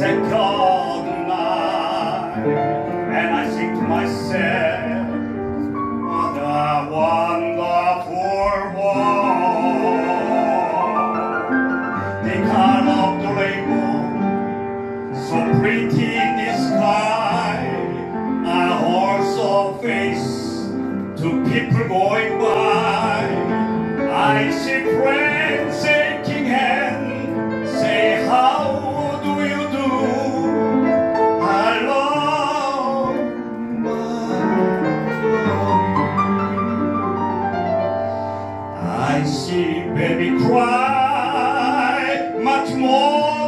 and I think to myself, what a wonderful world. The color of the rainbow, so pretty in the sky, I also face to people going by. I see made me cry much more.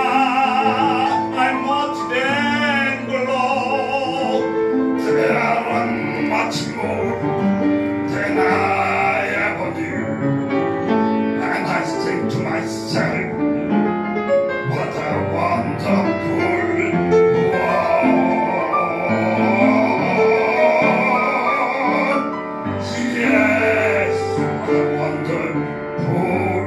Whoa.